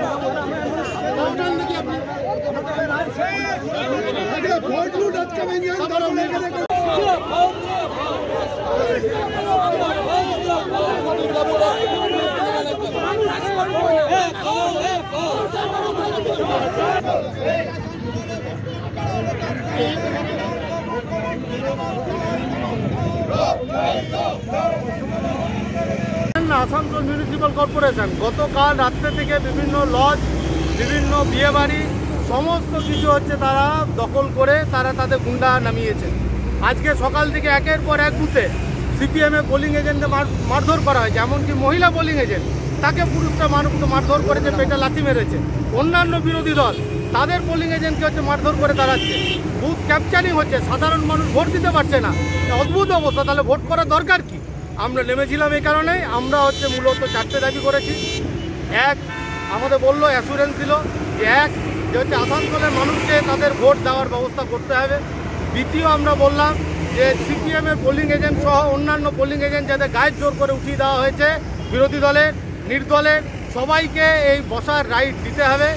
¡Vamos! Asansol municipal corporation গতকাল রাত্রে থেকে বিভিন্ন লজ বিভিন্ন বিয়েবাড়ি সমস্ত কিছু হচ্ছে তারা দখল করে তারা তাদের গুন্ডা নামিয়েছে। আজকে সকাল থেকে একের পর এক বুথে সিপিএমে পোলিং এজেন্টকে মারধর করা হয়েছে, এমনকি মহিলা বোলিং এজেন্ট তাকে পুরুষটা মানুষ মারধর করেছে, পেটে লাথি মেরেছে। অন্যান্য বিরোধী দল তাদের পোলিং এজেন্টকে হচ্ছে মারধর করে দাঁড়াচ্ছে। বুথ ক্যাপচারিং হচ্ছে, সাধারণ মানুষ ভোট দিতে পারছে না। অদ্ভুত অবস্থা, তাহলে ভোট করার দরকার কি? আমরা নেমেছিলাম এই কারণে, আমরা হচ্ছে মূলত চারটে দাবি করেছি। এক, আমাদের বলল অ্যাসুরেন্স দিল যে এক যে হচ্ছে আসানসোলের মানুষকে তাদের ভোট দেওয়ার ব্যবস্থা করতে হবে। দ্বিতীয় আমরা বললাম যে সিপিএমের পোলিং এজেন্ট সহ অন্যান্য পোলিং এজেন্ট যাদের গায়ের জোর করে উঠিয়ে দেওয়া হয়েছে, বিরোধী দলের, নির্দলের, সবাইকে এই বসার রাইট দিতে হবে।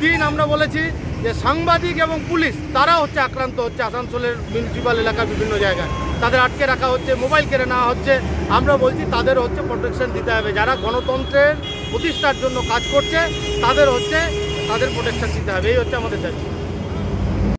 তিন আমরা বলেছি যে সাংবাদিক এবং পুলিশ তারা হচ্ছে আক্রান্ত হচ্ছে আসানসোলের মিউনিসিপ্যাল এলাকার বিভিন্ন জায়গায়। তাদের আটকে রাখা হচ্ছে মোবাইল কেড়ে নেওয়া হচ্ছে। আমরা বলছি তাদের হচ্ছে প্রোটেকশন দিতে হবে। যারা গণতন্ত্রের প্রতিষ্ঠার জন্য কাজ করছে, তাদের হচ্ছে তাদের প্রোটেকশন দিতে হবে এই হচ্ছে আমাদের দাবি।